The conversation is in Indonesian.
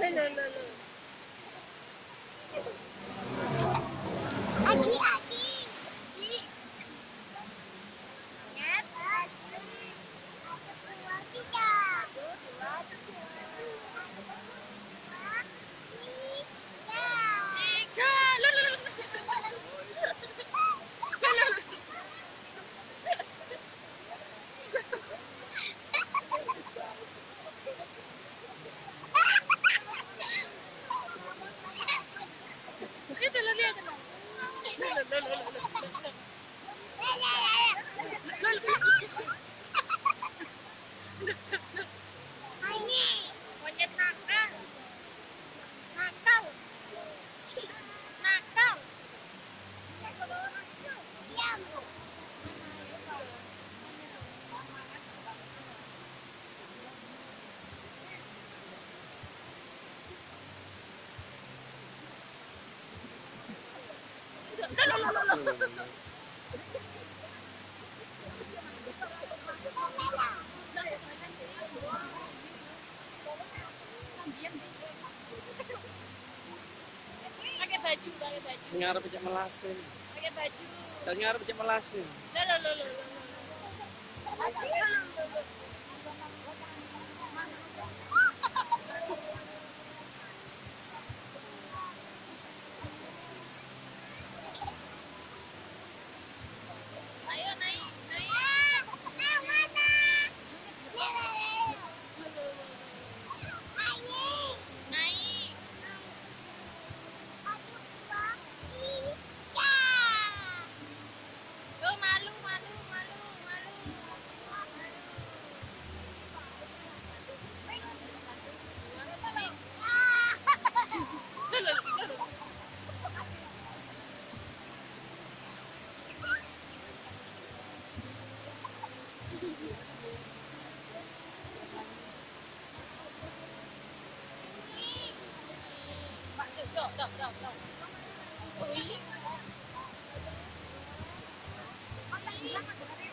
no, no, no. no. pakai baju pakai baju. Ngarep aja melasin pakai baju. Dan ngarep melasin lo lo lo lo Dok, dok, dok, dok. Uy. Uy.